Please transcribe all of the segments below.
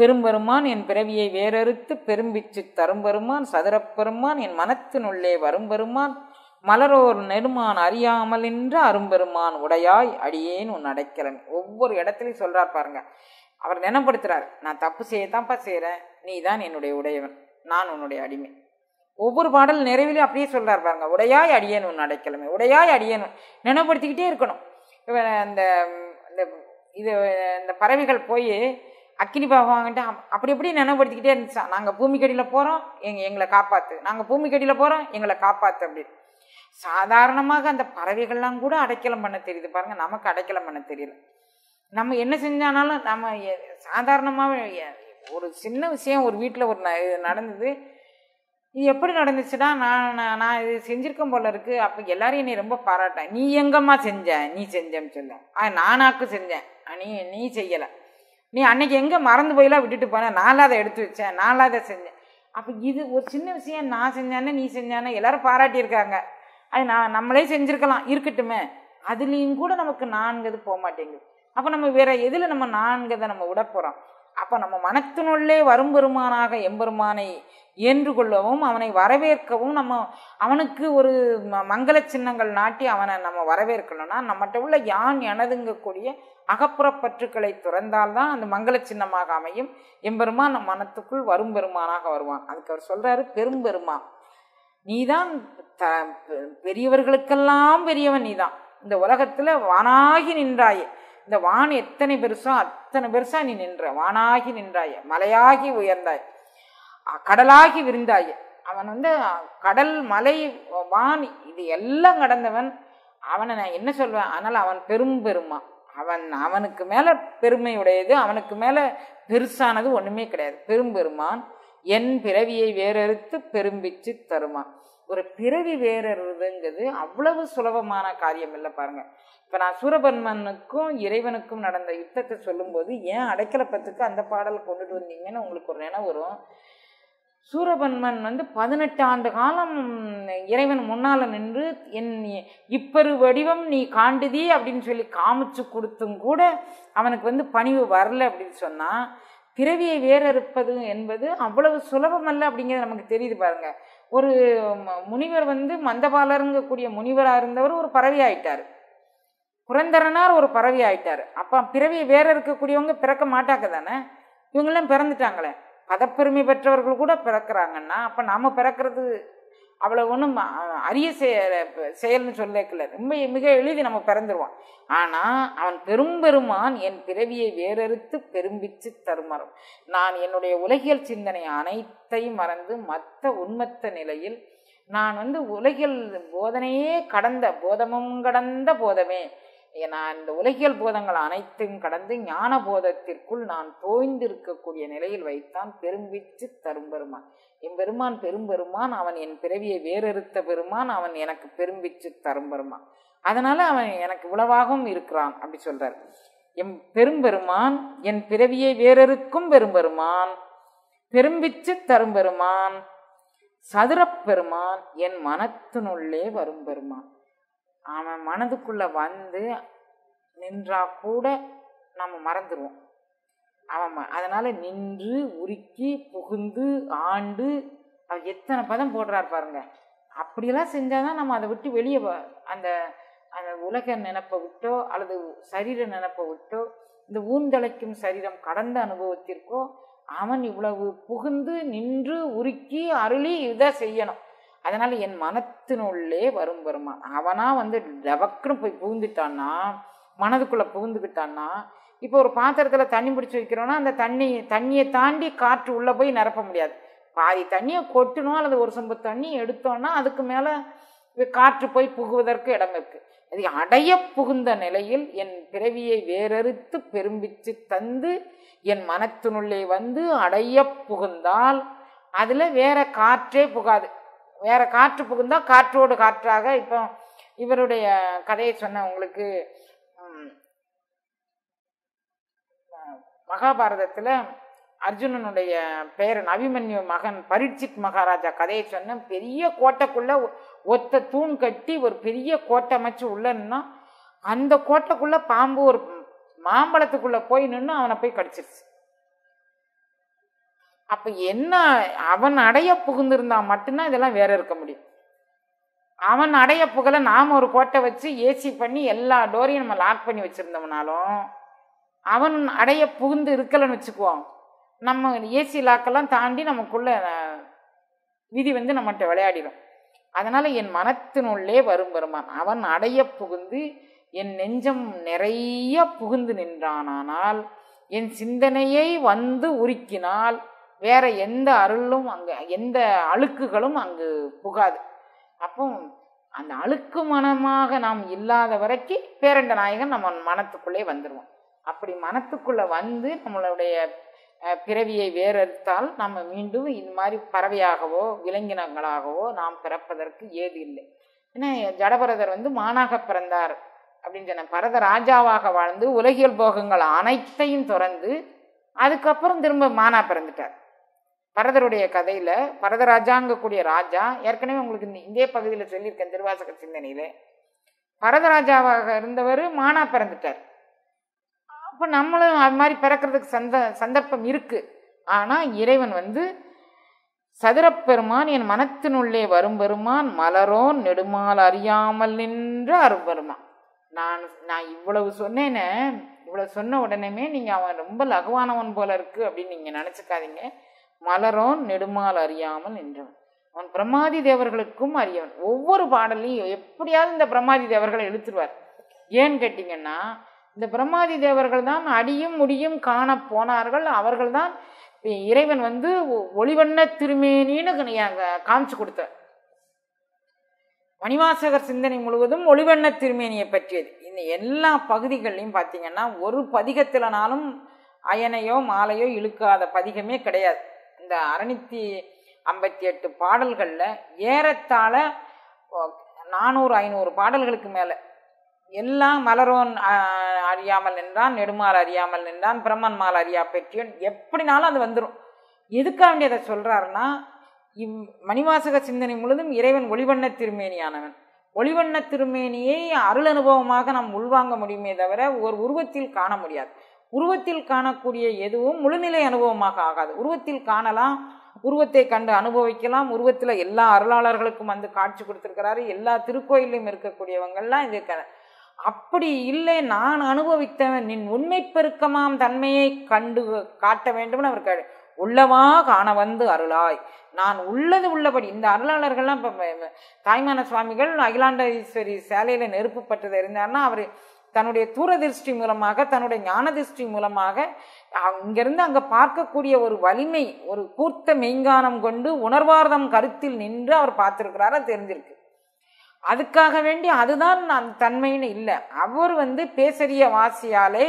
பெரும்பெருமான் என் பிறவியை வேறறுத்து பெரும்பிச்சு தரும்பெருமான் சதுரப்பெருமான் என் மனத்தினுள்ளே வரும்பெருமான் மலரோர் நெடுமான் அறியாமல் நின்ற அரும்பெருமான் உடையாய் அடியேன் உன் அடைக்கிறன் ஒவ்வொரு இடத்துலையும் சொல்றார் பாருங்க. அவர் நினைப்படுத்துறார் நான் தப்பு செய்யத்தான்ப்பா செய்கிறேன் நீ தான் என்னுடைய உடையவன். நான் உன்னுடைய அடிமை. ஒவ்வொரு பாடல் நிறைவிலையும் அப்படியே சொல்கிறார் பாருங்க. உடையாய் அடியேன் உன் அடைக்கலமே. உடையாய் அடியேன் நினைப்படுத்திக்கிட்டே இருக்கணும். இவ அந்த இந்த இது இந்த பறவைகள் போய் அக்கினி பாபாங்கிட்ட அப்படி எப்படி நினைவுபடுத்திக்கிட்டே இருந்துச்சா? நாங்கள் பூமிக்கடியில் போகிறோம் எங் எங்களை காப்பாற்று நாங்கள் பூமிக்கடியில் போகிறோம் எங்களை காப்பாற்று அப்படின்னு. சாதாரணமாக அந்த பறவைகள்லாம் கூட அடைக்கலம் பண்ண தெரியுது பாருங்கள் நமக்கு அடைக்கலம் பண்ண தெரியல. நம்ம என்ன செஞ்சானாலும் நம்ம சாதாரணமாக ஒரு சின்ன விஷயம் ஒரு வீட்டில் ஒரு ந- இது நடந்தது. இது எப்படி நடந்துச்சுன்னா நான் நான் நான் இது செஞ்சுருக்கேன் போல இருக்கு. அப்போ எல்லாரும் என்னை ரொம்ப பாராட்டேன். நீ எங்கம்மா செஞ்ச? நீ செஞ்சேன்னு சொல்ல. ஆ நானாக்கு செஞ்சேன். நீ நீ செய்யலை. நீ அன்னைக்கு எங்கே மறந்து போயெல்லாம் விட்டுட்டு போனேன் நானும் அதை எடுத்து வச்சேன். நானும் அதை செஞ்சேன். அப்போ இது ஒரு சின்ன விஷயம். நான் செஞ்சானே நீ செஞ்சானே எல்லாரும் பாராட்டியிருக்காங்க. அது நான் நம்மளே செஞ்சுருக்கலாம். இருக்கட்டுமே. அதுலேயும் கூட நமக்கு நான்கது போக மாட்டேங்குது. அப்போ நம்ம வேற எதில் நம்ம நான்கதை நம்ம விட போகிறோம் அப்போ நம்ம மனத்தினுள்ளே வரும் பெருமானாக எம்பெருமானை ஏன்று கொள்ளவும் அவனை வரவேற்கவும் நம்ம அவனுக்கு ஒரு ம- மங்கள சின்னங்கள் நாட்டி அவனை நம்ம வரவேற்கணும்னா நம்மகிட்ட உள்ள யான் எனதுங்கக்கூடிய அகப்புற பற்றுக்களை துறந்தால்தான் அந்த மங்கள சின்னமாக அமையும். எம்பெருமான் நம் மனத்துக்குள் வரும் பெருமானாக வருவான். அதுக்கு அவர் சொல்கிறாரு பெரும்பெருமான் நீதான் த பெ- பெரியவர்களுக்கெல்லாம் பெரியவன் நீதான். இந்த உலகத்தில் வானாகி நின்றாயே. இந்த வான் எத்தனை பெருசோ அத்தனை பெருசா நீ நின்ற வானாகி நின்றாயே மலையாகி உயர்ந்தாய் கடலாகி விரிந்தாயே. அவன் வந்து கடல் மலை வான் இது எல்லாம் கடந்தவன். அவனை நான் என்ன சொல்வேன்? ஆனால் அவன் பெரும் பெருமா. அவன் அவனுக்கு மேலே பெருமை உடையது அவனுக்கு மேலே பெருசானது ஒன்றுமே கிடையாது. பெரும்பெருமான் என் பிறவியை வேறறுத்து பெரும்பிச்சு தருமான். ஒரு பிறவி வேறறுதுங்கிறது அவ்வளவு சுலபமான காரியம் இல்லை பாருங்க. இப்போ நான் சூரபன்மனுக்கும் இறைவனுக்கும் நடந்த யுத்தத்தை சொல்லும்போது ஏன் அடைக்கல பத்துக்கு அந்த பாடல் கொண்டுட்டு வந்தீங்கன்னு உங்களுக்கு ஒரு நினைவு வரும். சூரபன்மன் வந்து பதினெட்டு ஆண்டு காலம் இறைவன் முன்னால் நின்று என் இப்பரு வடிவம் நீ காண்டுதி அப்படின்னு சொல்லி காமிச்சு கொடுத்தும் கூட அவனுக்கு வந்து பணிவு வரல அப்படின்னு சொன்னால் பிறவியை வேறறுப்பது என்பது அவ்வளவு சுலபமல்ல அப்படிங்கிறது நமக்கு தெரியுது பாருங்கள் ஒரு முனிவர் வந்து மந்தபாலருங்கக்கூடிய முனிவராக இருந்தவர் ஒரு பறவை ஆயிட்டார் புரந்தரனார் ஒரு பறவை ஆயிட்டார் அப்போ பிறவி வேற இருக்கக்கூடியவங்க பிறக்க மாட்டாங்க தானே? இவங்களாம் பிறந்துட்டாங்களே. பதப்பெருமை பெற்றவர்கள் கூட பிறக்கிறாங்கன்னா அப்போ நாம் பிறக்கிறது அவ்வளவு ஒன்றும் அரிய செய- செயல்னு சொல்லக்கல. ரொம்ப மிக எளிதி நம்ம பிறந்துருவான். ஆனால் அவன் பெரும்பெருமான் என் பிறவியை வேறறுத்து பெரும்பிச்சு தருமரம். நான் என்னுடைய உலகியல் சிந்தனை அனைத்தையும் மறந்து மற்ற உண்மத்த நிலையில் நான் வந்து உலகில் போதனையே கடந்த போதமும் கடந்த போதமே. நான் இந்த உலகியல் போதங்கள் அனைத்தையும் கடந்து ஞான போதத்திற்குள் நான் தோய்ந்திருக்கக்கூடிய நிலையில் வைத்தான் பெரும்பிச்சு தரும் பெருமான். என் பெருமான் பெரும்பெருமான் அவன் என் பிறவியை வேறறுத்த பெருமான் அவன் எனக்கு பெரும்பிச்சு தரும் பெருமான். அதனால அவன் எனக்கு உளவாகவும் இருக்கிறான் அப்படி சொல்றார். எம் பெரும்பெருமான் என் பிறவியை வேறறுக்கும் பெரும்பெருமான் பெரும்பிச்சு தரும் பெருமான் சதுரப் பெருமான் என் மனத்தினுள்ளே வரும் பெருமான். அவன் மனதுக்குள்ளே வந்து நின்றா கூட நம்ம மறந்துடுவோம் அவன் ம- நின்று உருக்கி புகுந்து ஆண்டு அவர் எத்தனை பதம் போடுறார் பாருங்க. அப்படியெல்லாம் செஞ்சாதான் நம்ம அதை விட்டு வெளியே அந்த அந்த உலக நினப்பை விட்டோ அல்லது சரீர நினப்பை விட்டோ இந்த ஊந்தலைக்கும் சரீரம் கடந்த அனுபவத்திற்கோ அவன் இவ்வளவு புகுந்து நின்று உருக்கி அருளி இதை செய்யணும். அதனால என் மனத்தினுள்ளே வரும் பெருமான் அவனா வந்து டபக்குன்னு போய் புகுந்துட்டான்னா மனதுக்குள்ள புகுந்துக்கிட்டான்னா இப்போ ஒரு பாத்திரத்துல தண்ணி பிடிச்சி வைக்கிறோன்னா அந்த தண்ணி தண்ணியை தாண்டி காற்று உள்ள போய் நிரப்ப முடியாது. பாதி தண்ணியை கொட்டணும் அல்லது ஒரு சொம்பு தண்ணி எடுத்தோம்னா அதுக்கு மேல காற்று போய் புகுவதற்கு இடம் இருக்கு. அது அடைய புகுந்த நிலையில் என் பிறவியை வேறறுத்து பெரும்பிச்சு தந்து என் மனத்தினுள்ளே வந்து அடைய புகுந்தால் அதில் வேற காற்றே புகாது. வேற காற்று புகுந்தால் காற்றோடு காற்றாக இப்போ இவருடைய கதையை சொன்ன உங்களுக்கு மகாபாரதத்தில் அர்ஜுனனுடைய பேரன் அபிமன்யு மகன் பரீட்சித் மகாராஜா கதையை சொன்ன பெரிய கோட்டைக்குள்ள ஒத்த தூண் கட்டி ஒரு பெரிய கோட்டை அமைச்சு உள்ளன்னா அந்த கோட்டைக்குள்ள பாம்பு ஒரு மாம்பழத்துக்குள்ள போய் நின்று அவனை போய் கடிச்சிருச்சு. அப்ப என்ன அவன் அடைய புகுந்திருந்தா மட்டும்தான் இதெல்லாம் வேற இருக்க முடியும். அவன் அடைய புகழ நாம ஒரு கோட்டை வச்சு ஏசி பண்ணி எல்லா டோரையும் நம்ம லாக் பண்ணி வச்சிருந்தோம்னாலும் அவன் அடைய புகுந்து இருக்கலன்னு வச்சுக்குவோம். நம்ம ஏசி லாக்கெல்லாம் தாண்டி நமக்குள்ள விதி வந்து நம்மகிட்ட விளையாடிடும் அதனால என் மனத்தினுள்ளே வரும் வருமான் அவன் அடைய புகுந்து என் நெஞ்சம் நிறைய புகுந்து நின்றானானால் என் சிந்தனையை வந்து உருக்கினால் வேற எந்த அருளும் அங்கே எந்த அழுக்குகளும் அங்கு புகாது. அப்போ அந்த அழுக்கு மனமாக நாம் இல்லாத வரைக்கும் பேரண்ட நாயகன் நம்ம மனத்துக்குள்ளே வந்துடுவோம் அப்படி மனத்துக்குள்ளே வந்து நம்மளுடைய பிறவியை வேறறுத்தால் நம்ம மீண்டும் இது மாதிரி பறவையாகவோ விலங்கினங்களாகவோ நாம் பிறப்பதற்கு ஏது இல்லை. ஏன்னா ஜடபரதர் வந்து மானாக பிறந்தார் அப்படின்னு சொன்ன பரத ராஜாவாக வாழ்ந்து உலகியல் போகங்கள் அனைத்தையும் துறந்து அதுக்கப்புறம் திரும்ப மானா பிறந்துட்டார். பரதருடைய கதையில பரதராஜாங்கக்கூடிய ராஜா ஏற்கனவே உங்களுக்கு இந்திய இதே பகுதியில் சொல்லியிருக்கேன் திருவாசக சிந்தனையில. பரதராஜாவாக இருந்தவர் மானா பிறந்துட்டார். அப்போ நம்மளும் அது மாதிரி பிறக்கிறதுக்கு சந்த சந்தர்ப்பம் இருக்கு. ஆனால் இறைவன் வந்து சதுரப்பெருமான் என் மனத்தினுள்ளே வரும் பெருமான் மலரோன் நெடுமால் அறியாமல் நின்ற அரும்பெருமான் நான் நான் இவ்வளவு சொன்னேனே இவ்வளவு சொன்ன உடனேமே நீங்கள் அவன் ரொம்ப லகுவானவன் போல இருக்கு அப்படின்னு நீங்கள் நினச்சிக்காதீங்க. மலரோன் நெடுமால் அறியாமல் நின்றவன். அவன் பிரமாதி தேவர்களுக்கும் அறியவன். ஒவ்வொரு பாடலையும் எப்படியாவது இந்த பிரமாதி தேவர்களை இழுத்துருவார் ஏன்னு கேட்டிங்கன்னா இந்த பிரமாதி தேவர்கள் தான் அடியும் முடியும் காண போனார்கள். அவர்கள் தான் இறைவன் வந்து ஒ- ஒளிவண்ண திருமேனின்னு காமிச்சு கொடுத்த மணிவாசகர் சிந்தனை முழுவதும் ஒளிவண்ண திருமேனியை பற்றியது. இந்த எல்லா பகுதிகள்லையும் பார்த்தீங்கன்னா ஒரு பதிகத்திலனாலும் அயனையோ மாலையோ இழுக்காத பதிகமே கிடையாது. இந்த அறுநூத்தி ஐம்பத்தி எட்டு பாடல்களில் ஏறத்தாழ நானூறு ஐநூறு பாடல்களுக்கு மேலே. எல்லாம் மலரோன் அறியாமல் நின்றான் நெடுமால் அறியாமல் நின்றான் பிரம்மன்மால் அறியா பெற்றியன். எப்படினாலும் அது வந்துடும் எதுக்காக வேண்டி அதை சொல்றாருன்னா இவ் மணிவாசக சிந்தனை முழுதும் இறைவன் ஒளிவண்ண திருமேனியானவன். ஒளிவண்ண திருமேனியை அருள் அனுபவமாக நாம் உள்வாங்க முடியுமே தவிர ஒரு உருவத்தில் காண முடியாது. உருவத்தில் காணக்கூடிய எதுவும் முழுநிலை அனுபவமாக ஆகாது. உருவத்தில் காணலாம் உருவத்தை கண்டு அனுபவிக்கலாம். உருவத்தில் எல்லா அருளாளர்களுக்கும் வந்து காட்சி கொடுத்துருக்கிறாரு. எல்லா திருக்கோயிலையும் இருக்கக்கூடியவங்கள்லாம் இது க- அப்படி இல்லை நான் அனுபவித்தவன் நின் உண்மை பெருக்கமாம் தன்மையை கண்டு காட்ட வேண்டும்னு அவர் கே- உள்ளவா காண வந்து அருளாய். நான் உள்ளது உள்ளபடி இந்த அருளாளர்கள்லாம் இப்போ தாய்மான சுவாமிகள் அகிலாண்டேஸ்வரி சேலையில் நெருப்புப்பட்டது இருந்தார்னா அவர் தன்னுடைய தூரதிருஷ்டி மூலமாக தன்னுடைய ஞான திருஷ்டி மூலமாக அங்கிருந்து அங்கே பார்க்கக்கூடிய ஒரு வலிமை ஒரு கூர்த்த மெய்ஞானம் கொண்டு உணர்வார்தம் கருத்தில் நின்று அவர் பார்த்திருக்கிறாரு தெரிஞ்சிருக்கு. அதுக்காக வேண்டி அதுதான் நான் தன்மைன்னு இல்லை. அவர் வந்து பேசறிய வாசியாலே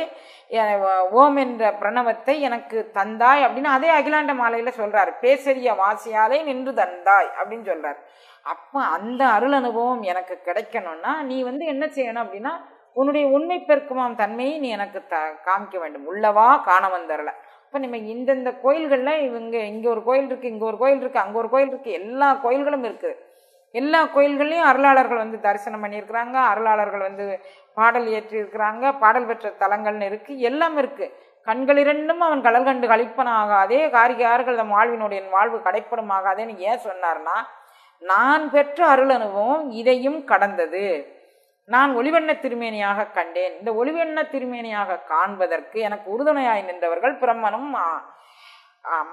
ஓம் என்ற பிரணவத்தை எனக்கு தந்தாய் அப்படின்னு அதே அகிலாண்ட மாலையில் சொல்கிறார் பேசறிய வாசியாலே நின்று தந்தாய் அப்படின்னு சொல்கிறார் அப்போ அந்த அருள் அனுபவம் எனக்கு கிடைக்கணும்னா நீ வந்து என்ன செய்யணும் அப்படின்னா உன்னுடைய உண்மை பெருக்கமாம் தன்மையை நீ எனக்கு த காமிக்க வேண்டும். உள்ளவா காண வந்தரல இப்போ நம்ம இந்தந்த கோயில்களில் இவங்க இங்கே ஒரு கோயில் இருக்குது இங்கே ஒரு கோயில் இருக்குது அங்கே ஒரு கோயில் இருக்குது எல்லா கோயில்களும் இருக்குது எல்லா கோயில்கள்லையும் அருளாளர்கள் வந்து தரிசனம் பண்ணியிருக்கிறாங்க அருளாளர்கள் வந்து பாடல் ஏற்றியிருக்கிறாங்க பாடல் பெற்ற தலங்கள்னு இருக்குது எல்லாம் இருக்குது கண்கள் இரண்டும் அவன் கடல் கண்டு கழிப்பனாகாதே காரிகார்கள் தம் வாழ்வினுடைய வாழ்வு கடைப்படும் ஆகாதேன்னு ஏன் சொன்னார்னா நான் பெற்ற அருள் அனுபவம் இதையும் கடந்தது. நான் ஒளிவண்ண திருமேனியாக கண்டேன். இந்த ஒளிவண்ண திருமேனியாக காண்பதற்கு எனக்கு உறுதுணையாய் நின்றவர்கள் பிரம்மனும்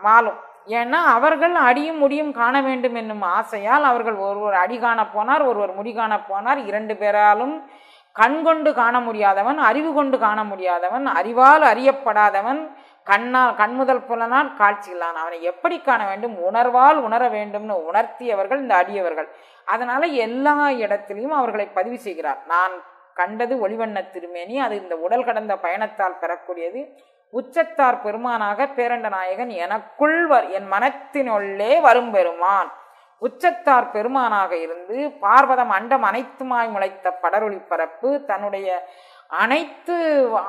மாலும். ஏன்னா அவர்கள் அடியும் முடியும் காண வேண்டும் என்னும் ஆசையால் அவர்கள் ஒருவர் அடி காண போனார் ஒருவர் முடி காண போனார். இரண்டு பேராலும் கண் கொண்டு காண முடியாதவன் அறிவு கொண்டு காண முடியாதவன் அறிவால் அறியப்படாதவன் கண்ணால் கண்முதல் புலனால் காட்சியில்லான் அவனை எப்படி காண வேண்டும்? உணர்வால் உணர வேண்டும்னு உணர்த்தியவர்கள் இந்த அடியவர்கள். அதனால எல்லா இடத்திலையும் அவர்களை பதிவு செய்கிறார். நான் கண்டது ஒளிவண்ண திருமேனி அது இந்த உடல் கடந்த பயணத்தால் பெறக்கூடியது. உச்சத்தார் பெருமானாக பேரண்ட நாயகன் எனக்குள் வர் என் மனத்தினுள்ளே வரும் பெருமான். உச்சத்தார் பெருமானாக இருந்து பார்வதம் அண்டம் அனைத்துமாய் முளைத்த படரொளி பரப்பு தன்னுடைய அனைத்து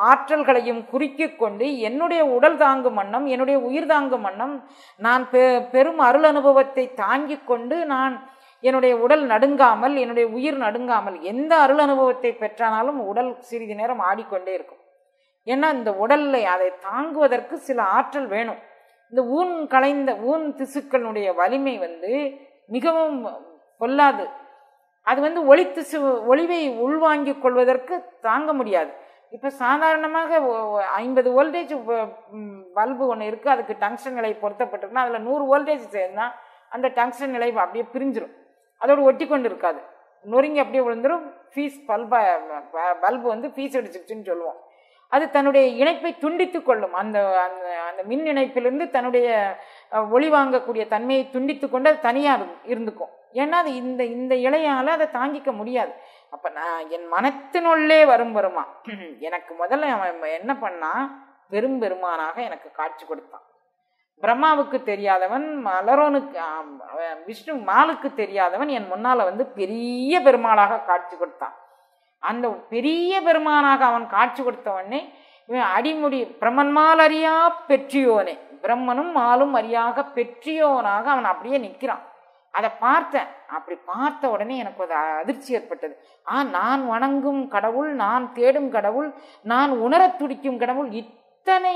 ஆற்றல்களையும் குறுக்கி கொண்டு என்னுடைய உடல் தாங்கும் வண்ணம் என்னுடைய உயிர் தாங்கும் வண்ணம் நான் பெ பெரும் அருள் அனுபவத்தை தாங்கிக் கொண்டு நான் என்னுடைய உடல் நடுங்காமல் என்னுடைய உயிர் நடுங்காமல் எந்த அருள் அனுபவத்தை பெற்றானாலும் உடல் சிறிது நேரம் ஆடிக்கொண்டே இருக்கும். ஏன்னா இந்த உடல்ல அதை தாங்குவதற்கு சில ஆற்றல் வேணும். இந்த ஊன் கலைந்த ஊன் திசுக்களுடைய வலிமை வந்து மிகவும் பொல்லாது. அது வந்து ஒளி திசு ஒளிவை உள்வாங்கிக் கொள்வதற்கு தாங்க முடியாது. இப்போ சாதாரணமாக ஐம்பது வோல்டேஜ் பல்பு ஒன்று இருக்குது அதுக்கு டங்ஷன் நிலை பொருத்தப்பட்டிருக்குன்னா அதில் நூறு வோல்டேஜ் சேர்ந்தா அந்த டங்ஷன் நிலை அப்படியே பிரிஞ்சிடும் அதோடு ஒட்டி கொண்டு இருக்காது நொறுங்கி அப்படியே விழுந்துடும் ஃபீஸ் பல்ப பல்பு வந்து ஃபீஸ் அடிச்சிருச்சுன்னு சொல்லுவோம். அது தன்னுடைய இணைப்பை துண்டித்து கொள்ளும். அந்த அந்த அந்த மின் இணைப்பிலிருந்து தன்னுடைய ஒளி வாங்கக்கூடிய தன்மையை துண்டித்து கொண்டு அது தனியாக இருந்துக்கும். ஏன்னா அது இந்த இந்த இலையால் அதை தாங்கிக்க முடியாது. அப்போ நான் என் மனத்தினுள்ளே வரும் வருமா? எனக்கு முதல்ல அவன் என்ன பண்ணான் பெரும் பெருமானாக எனக்கு காட்சி கொடுத்தான். பிரம்மாவுக்கு தெரியாதவன் மலரோனுக்கு விஷ்ணு மாலுக்கு தெரியாதவன் என் முன்னால் வந்து பெரிய பெருமாளாக காட்சி கொடுத்தான். அந்த பெரிய பெருமானாக அவன் காட்சி கொடுத்தவனே இவன் அடிமுடி பிரம்மன்மால் அறியா பெற்றியோனே பிரம்மனும் மாலும் அறியாக பெற்றியோனாக அவன் அப்படியே நிற்கிறான் அதை பார்த்தேன். அப்படி பார்த்த உடனே எனக்கு ஒரு அதிர்ச்சி ஏற்பட்டது. ஆ நான் வணங்கும் கடவுள் நான் தேடும் கடவுள் நான் உணரத் துடிக்கும் கடவுள் இத்தனை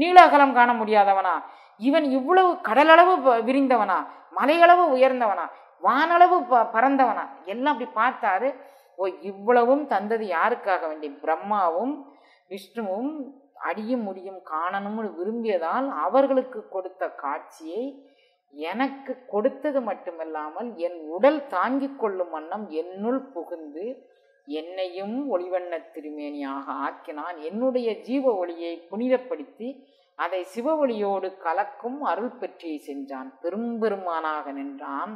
நீளாகலம் காண முடியாதவனா? இவன் இவ்வளவு கடலளவு விரிந்தவனா? மலையளவு உயர்ந்தவனா? வானளவு ப- பறந்தவனா எல்லாம் அப்படி பார்த்தாரு. ஓ இவ்வளவும் தந்தது யாருக்காக வேண்டி? பிரம்மாவும் விஷ்ணுவும் அடியும் முடியும் காணணும்னு விரும்பியதால் அவர்களுக்கு கொடுத்த காட்சியை எனக்கு கொடுத்தது மட்டுமல்லாமல் என் உடல் தாங்கிக் கொள்ளும் வண்ணம் என்னுள் புகுந்து என்னையும் ஒளிவண்ணத் திருமேனியாக ஆக்கினான். என்னுடைய ஜீவ ஒளியை புனிதப்படுத்தி அதை சிவ ஒளியோடு கலக்கும் அருள் பெற்றியை சென்றான். பெரும்பெருமானாக நின்றான்.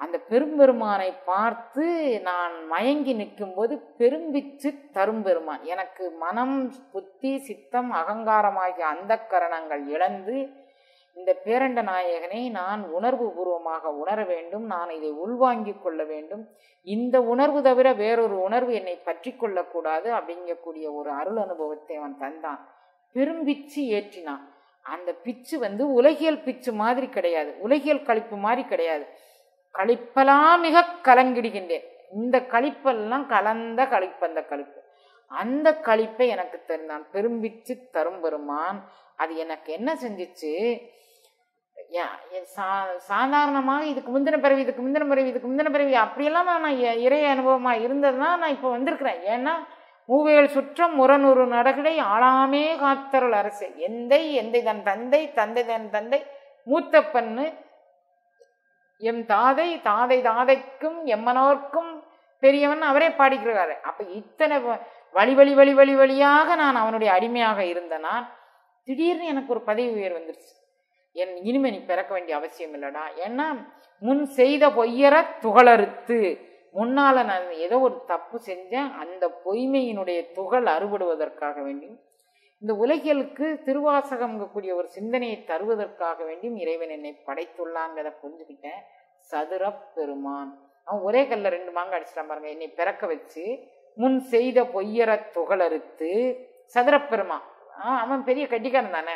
அந்த பெரும்பெருமானை பார்த்து நான் மயங்கி நிற்கும்போது பெரும்பிச்சு தரும்பெருமான். எனக்கு மனம் புத்தி சித்தம் அகங்காரமாகிய அந்த கரணங்கள் இழந்து இந்த பேரண்ட நாயகனை நான் உணர்வு பூர்வமாக உணர வேண்டும். நான் இதை உள்வாங்கிக் கொள்ள வேண்டும். இந்த உணர்வு தவிர வேறொரு உணர்வு என்னை பற்றி கொள்ளக்கூடாது அப்படிங்கக்கூடிய ஒரு அருள் அனுபவத்தை அவன் தந்தான். பெரும் பிச்சு ஏற்றினான். அந்த பிச்சு வந்து உலகியல் பிச்சு மாதிரி கிடையாது. உலகியல் கழிப்பு மாதிரி கிடையாது. கழிப்பெல்லாம் மிக கலங்கிடுகின்றேன். இந்த கழிப்பெல்லாம் கலந்த கழிப்பு அந்த கழிப்பு. அந்த கழிப்பை எனக்கு தந்தான். பெரும்பிச்சு தரும் பெருமான். அது எனக்கு என்ன செஞ்சிச்சு? சா- சாதாரணமாக இதுக்கு முந்தின பிறவி இதுக்கு முந்தின பிறவி இதுக்கு முந்தின பிறவி அப்படியெல்லாம் நான் இறைய இறை அனுபவமா இருந்ததுன்னா நான் இப்போ வந்திருக்கிறேன். ஏன்னா மூவேல் சுற்றம் முரநூறு நடகடை ஆளாமே காத்தருள் அரசு. எந்தை எந்தை தன் தந்தை தந்தை தன் தந்தை மூத்த பண்ணு எம் தாதை தாதை தாதைக்கும் எம்மனோர்க்கும் பெரியவன் அவரே பாடிக்கிறாரு. அப்ப இத்தனை வழி வழி வழி வழி வழியாக நான் அவனுடைய அடிமையாக இருந்த நான் திடீர்னு எனக்கு ஒரு பதவி உயர் வந்துருச்சு. என் இனிமே நீ பிறக்க வேண்டிய அவசியம் இல்லடா. ஏன்னா முன் செய்த பொய்யற துகளறுத்து முன்னால் நான் ஏதோ ஒரு தப்பு செஞ்சேன் அந்த பொய்மையினுடைய துகள் அறுபடுவதற்காக வேண்டியும் இந்த உலகியலுக்கு திருவாசகம்ங்கக்கூடிய ஒரு சிந்தனையை தருவதற்காக வேண்டியும் இறைவன் என்னை படைத்துள்ளாங்கிறத புரிஞ்சுக்கிட்டேன். சதுர பெருமான். அவன் ஒரே கல்ல ரெண்டு மாங்க அடிச்சிட்டான் பாருங்க. என்னை பிறக்க வச்சு முன் செய்த பொய்யற துகளறுத்து சதுரப் பெருமான். ஆ, அவன் பெரிய கட்டிக்காரன் தானே.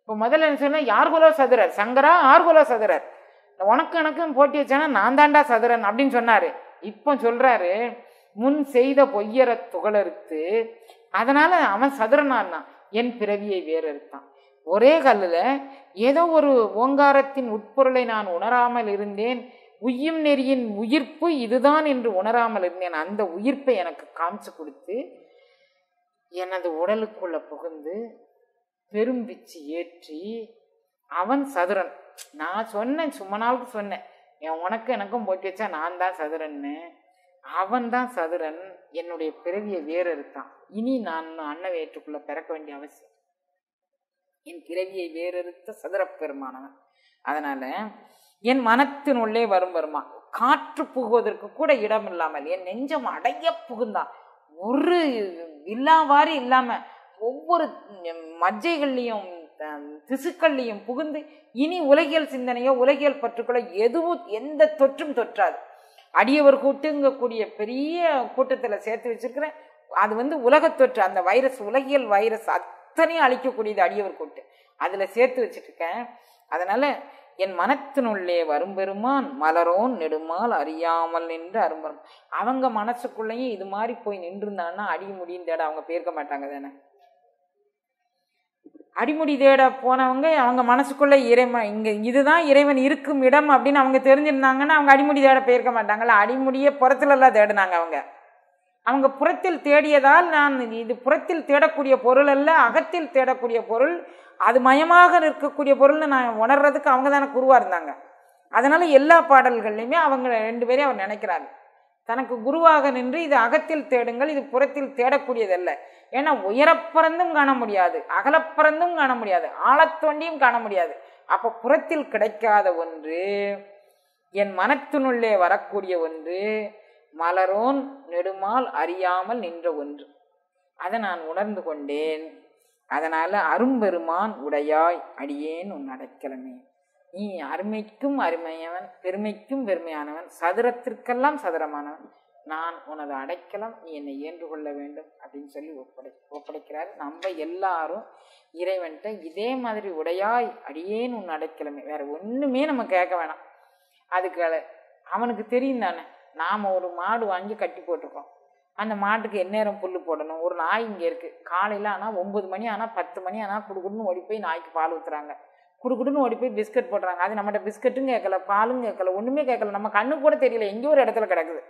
இப்போ முதல்ல என்ன சொன்னா யார்குலோ சதுரர்? சங்கரா? ஆர்குலோ சதுரர்? உனக்கு எனக்கும் போட்டி வச்சானா நான் தாண்டா சதுரன் அப்படின்னு சொன்னாரு. இப்போ சொல்கிறாரு முன் செய்த பொய்யற துகளறுத்து அதனால் அவன் சதுரனானான் என் பிறவியை வேறறுத்தான் ஒரே கல்லில் ஏதோ ஒரு ஓங்காரத்தின் உட்பொருளை நான் உணராமல் இருந்தேன் உய்யும் நெறியின் உயிர்ப்பு இதுதான் என்று உணராமல் இருந்தேன் அந்த உயிர்ப்பை எனக்கு காமிச்சு கொடுத்து எனது உடலுக்குள்ள புகுந்து பெரும்பிச்சு ஏற்றி அவன் சதுரன். நான் சொன்னேன் சும்மா நாளுக்கு சொன்னேன். என் உனக்கு எனக்கும் போட்டி வச்சா நான் தான் சதுரன்னு? அவன் தான் சதுரன். என்னுடைய பிறவியை வேறு இருக்கான். இனி நான் அன்ன வயிற்றுக்குள்ள பிறக்க வேண்டிய அவசியம் என் பிறவியை வேறறுத்த சதுரப் பெருமானவன் என் என் மனத்தினுள்ளே வரும் வருமா? காற்று புகுவதற்கு கூட இடம் இல்லாமல் என் நெஞ்சம் அடைய புகுந்தான் ஒரு இல்லாவாறு இல்லாமல் ஒவ்வொரு மஜ்ஜைகள்லையும் திசுக்கள்லையும் புகுந்து இனி உலகியல் சிந்தனையோ உலகியல் பற்றுக்களோ எதுவும் எந்த தொற்றும் தொற்றாது. அடியவர் கூட்டுங்கக்கூடிய பெரிய கூட்டத்தில் சேர்த்து வச்சிருக்கிறேன். அது வந்து உலகத் தொற்று. அந்த வைரஸ் உலகியல் வைரஸ் அத்தனையும் அழிக்கக்கூடியது அடியவர் கூட்டு. அதில் சேர்த்து வச்சுட்ருக்கேன் அதனால் என் மனத்தினுள்ளே வரும் பெருமான் மலரோன் நெடுமால் அறியாமல் நின்று அரும்பரும். அவங்க மனசுக்குள்ளேயும் இது மாதிரி போய் நின்றுருந்தாங்கன்னா அடிய முடியும் தேட அவங்க பேர்க்க மாட்டாங்க தானே. அடிமுடி தேட போனவங்க அவங்க மனசுக்குள்ளே இறைவன் இங்கே இதுதான் இறைவன் இருக்கும் இடம் அப்படின்னு அவங்க தெரிஞ்சிருந்தாங்கன்னா அவங்க அடிமுடி தேட போயிருக்க மாட்டாங்களா அடிமுடியே புறத்துல எல்லாம் தேடினாங்க அவங்க. அவங்க புறத்தில் தேடியதால் நான் இது புறத்தில் தேடக்கூடிய பொருள் அல்ல அகத்தில் தேடக்கூடிய பொருள் அது மயமாக இருக்கக்கூடிய பொருள்னு நான் உணர்றதுக்கு அவங்க தானே குருவாக இருந்தாங்க. அதனால் எல்லா பாடல்கள்லையுமே அவங்க ரெண்டு பேரையும் அவர் நினைக்கிறாரு. தனக்கு குருவாக நின்று இது அகத்தில் தேடுங்கள் இது புறத்தில் தேடக்கூடியதல்ல. ஏன்னா உயரப்பிறந்தும் காண முடியாது அகலப்பிறந்தும் காண முடியாது ஆழத்தோண்டியும் காண முடியாது. அப்போ புறத்தில் கிடைக்காத ஒன்று என் மனத்தினுள்ளே வரக்கூடிய ஒன்று மலரோன் நெடுமால் அறியாமல் நின்ற ஒன்று. அதை நான் உணர்ந்து கொண்டேன். அதனால் அரும்பெருமான் உடையாய் அடியேன் உன் அடைக்கலமே. நீ அருமைக்கும் அருமையவன் பெருமைக்கும் பெருமையானவன் சதுரத்திற்கெல்லாம் சதுரமானவன். நான் உனது அடைக்கலம் நீ என்னை ஏன்று கொள்ள வேண்டும் அப்படின்னு சொல்லி ஒப்படை ஒப்படைக்கிறார். நம்ம எல்லாரும் இறைவன்கிட்ட இதே மாதிரி உடையாய் அடியேன் உன் அடைக்கலமே. வேற ஒன்றுமே நம்ம கேட்க வேணாம். அதுக்கு அவனுக்கு தெரியும் தானே. நாம் ஒரு மாடு வாங்கி கட்டி போட்டிருக்கோம். அந்த மாட்டுக்கு எந்நேரம் புல் போடணும். ஒரு நாய் இங்கே இருக்குது காலையில் ஆனால் ஒம்பது மணி ஆனால் பத்து மணி ஆனால் குடுக்குடுன்னு ஓடி போய் நாய்க்கு பால் ஊற்றுறாங்க குடுக்குடுன்னு ஓடி போய் பிஸ்கட் போடுறாங்க. அது நம்மகிட்ட பிஸ்கட்டும் கேட்கல பாலும் கேட்கல ஒன்றுமே கேட்கல. நம்ம கண்ணு கூட தெரியல. எங்கேயோ ஒரு இடத்துல கிடக்குது.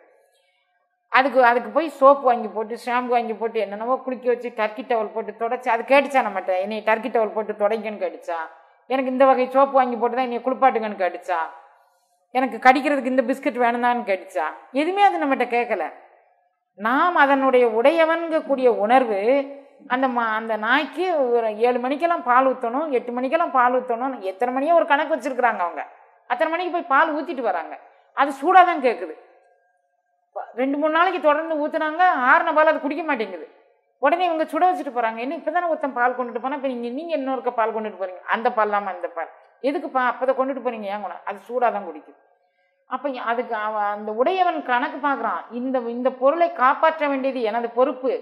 அதுக்கு அதுக்கு போய் சோப்பு வாங்கி போட்டு ஷாம்பு வாங்கி போட்டு என்னென்னவோ குளிக்க வச்சு டர்க்கி டவல் போட்டு தொடச்சி அது கேட்டுச்சா நம்மகிட்ட? என்னை டர்க்கி டவல் போட்டு தொடங்கன்னு கேட்டுச்சா? எனக்கு இந்த வகை சோப்பு வாங்கி போட்டு தான் என்னை குளிப்பாட்டுங்கன்னு கேட்டுச்சா? எனக்கு கடிக்கிறதுக்கு இந்த பிஸ்கட் வேணும்தான்னு கேட்டுச்சா? எதுவுமே அது நம்மகிட்ட கேட்கல. நாம் அதனுடைய உடையவன்கக்கூடிய உணர்வு அந்த மா அந்த நாய்க்கு ஒரு ஏழு மணிக்கெல்லாம் பால் ஊற்றணும் எட்டு மணிக்கெல்லாம் பால் ஊற்றணும் எத்தனை மணியோ ஒரு கணக்கு வச்சிருக்கிறாங்க அவங்க. அத்தனை மணிக்கு போய் பால் ஊற்றிட்டு வராங்க. அது சூடாக தான் கேட்குது ரெண்டு மூணு நாளைக்கு தொடர்ந்து ஊற்றுனாங்க ஆறுன பால் அது குடிக்க மாட்டேங்குது. உடனே இவங்க சுட வச்சுட்டு போகிறாங்க என்ன இப்போ தானே ஒருத்தன் பால் கொண்டுட்டு போனால் இப்போ நீங்கள் நீங்கள் இன்னொருக்க பால் கொண்டுட்டு போகிறீங்க அந்த பால் தான் அந்த பால். எதுக்குப்பா அப்போ கொண்டுட்டு போகிறீங்க ஏன் குணம் அது சூடாக தான் குடிக்குது அப்போ அதுக்கு அவன் அந்த உடையவன் கணக்கு பார்க்குறான். இந்த இந்த பொருளை காப்பாற்ற வேண்டியது எனது பொறுப்பு.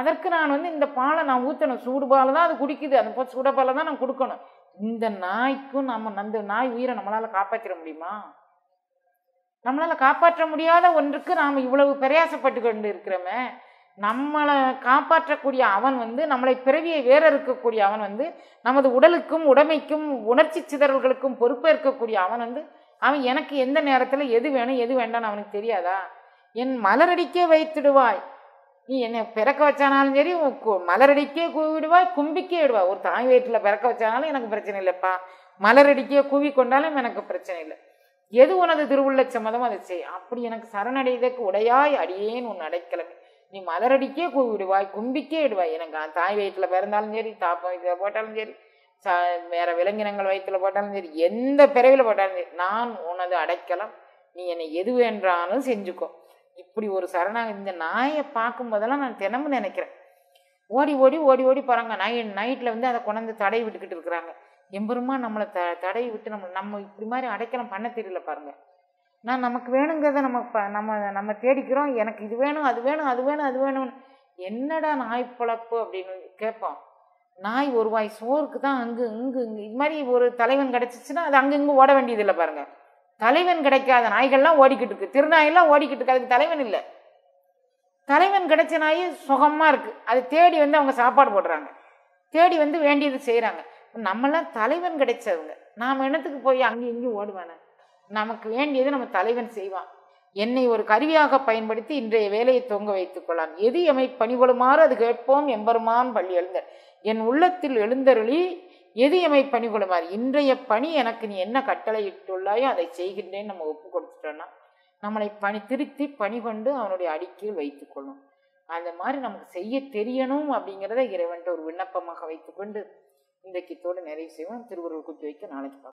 அதற்கு நான் வந்து இந்த பாலை நான் ஊற்றணும் சூடு பால் தான் அது குடிக்குது. அந்த சூட பாலை தான் நான் கொடுக்கணும். இந்த நாய்க்கும் நம்ம அந்த நாய் உயிரை நம்மளால் காப்பாற்றிட முடியுமா? நம்மளால் காப்பாற்ற முடியாத ஒன்றுக்கு நாம் இவ்வளவு பிரயாசப்பட்டு கொண்டு இருக்கிறோமே நம்மளை காப்பாற்றக்கூடிய அவன் வந்து நம்மளை பிறவியை வேற இருக்கக்கூடிய அவன் வந்து நமது உடலுக்கும் உடைமைக்கும் உணர்ச்சி சிதறல்களுக்கும் பொறுப்பேற்கக்கூடிய அவன் வந்து அவன் எனக்கு எந்த நேரத்தில் எது வேணும் எது வேண்டாம்னு அவனுக்கு தெரியாதா? என் மலரடிக்கே வைத்துடுவாய். நீ என்னை பிறக்க வச்சானாலும் சரி கு- மலரடிக்கே கூவிடுவாய் கும்பிக்கே விடுவாய். ஒரு தாய் வயிற்றில் பிறக்க வச்சானாலும் எனக்கு பிரச்சனை இல்லைப்பா. மலரடிக்கே கூவி கொண்டாலும் எனக்கு பிரச்சனை இல்லை. எது உனது திருவுள்ள சம்மதம் அதை செய். அப்படி எனக்கு சரணடைதற்கு உடையாய் அடியேன் உன் அடைக்கலமே. நீ மலரடிக்கே கூவிடுவாய் கும்பிக்கே இடுவாய் எனக்கு அந்த தாய் வயிற்றில் பிறந்தாலும் சரி தாப்பம் வயிற்றில் போட்டாலும் சரி ச வேற விலங்கினங்கள் வயிற்றில் போட்டாலும் சரி எந்த பிறவியில் போட்டாலும் சரி நான் உனது அடைக்கலம். நீ என்னை எது வேண்டாலும் செஞ்சுக்கோ. இப்படி ஒரு சரணாக இந்த நாயை பார்க்கும் போதெல்லாம் நான் தினமும் நினைக்கிறேன். ஓடி ஓடி ஓடி ஓடி போகிறாங்க நை நைட்டில் வந்து அதை கொண்டாந்து தடை விட்டுக்கிட்டு இருக்கிறாங்க. எம்பெருமா நம்மளை த தடை விட்டு நம்ம நம்ம இப்படி மாதிரி அடைக்கலம் பண்ண தெரியல பாருங்கள் நான் நமக்கு வேணுங்கிறத நம்ம ப- நம்ம நம்ம தேடிக்கிறோம். எனக்கு இது வேணும் அது வேணும் அது வேணும் அது வேணும்னு. என்னடா நாய் பொழப்பு அப்படின்னு கேட்போம். நாய் ஒரு வாய் சோறுக்கு தான் அங்கு இங்கு இங்கு. இது மாதிரி ஒரு தலைவன் கிடச்சிச்சின்னா அது அங்கங்கே இங்கு ஓட வேண்டியதில்லை பாருங்கள் தலைவன் கிடைக்காத நாய்கள்லாம் ஓடிக்கிட்டு இருக்கு. திருநாயெல்லாம் ஓடிக்கிட்டு இருக்கு. அதுக்கு தலைவன் இல்லை. தலைவன் கிடைச்ச நாய் சுகமாக இருக்குது அது தேடி வந்து அவங்க சாப்பாடு போடுறாங்க. தேடி வந்து வேண்டியது செய்கிறாங்க நம்மளாம் தலைவன் கிடைச்சவங்க. நாம் என்னத்துக்கு போய் அங்கேயும் இங்கேயும் ஓடுவானே? நமக்கு வேண்டியது நம்ம தலைவன் செய்வான். என்னை ஒரு கருவியாக பயன்படுத்தி இன்றைய வேலையை தொங்க வைத்துக் கொள்ளலாம் எது எமை பணிகொள்ளுமாறு அது கேட்போம் எம்பெருமான் பள்ளி எழுந்தர். என் உள்ளத்தில் எழுந்தருளி எது எமை பணிகொள்ளுமாறு இன்றைய பணி எனக்கு நீ என்ன கட்டளை இட்டுள்ளாயோ அதை செய்கின்றேன் நம்ம ஒப்பு கொடுத்துட்டோன்னா நம்மளை பணி திருத்தி பணி கொண்டு அவனுடைய அடிக்கையில் வைத்துக்கொள்ளும் அந்த மாதிரி நமக்கு செய்ய தெரியணும் அப்படிங்கிறத இறைவன்ட்டு ஒரு விண்ணப்பமாக வைத்துக்கொண்டு இன்றைக்கு இதோடு நிறைய செய்வோம். திருவருள் குத்தி வைக்க நாளைக்கு பார்க்கலாம்